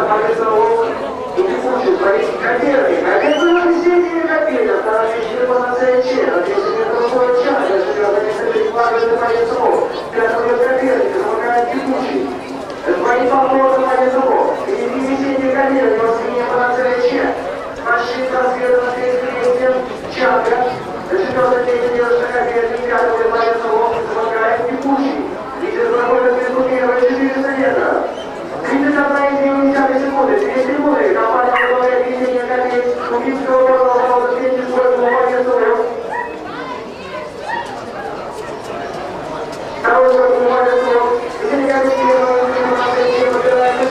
сразу повесил голову и текущую копейки. Копейки на весенние копейки, вторая вещь полноценная чек. Вот если не другой чек, я же говорю, если ты вкладываешь на повесил голову, ты откроешь копейки, помогает. Твои полкоры на. И не весенние копейки, но с ними полноценная чек. Машина, свет, на свет, чатка. Живет, если девушка копейки,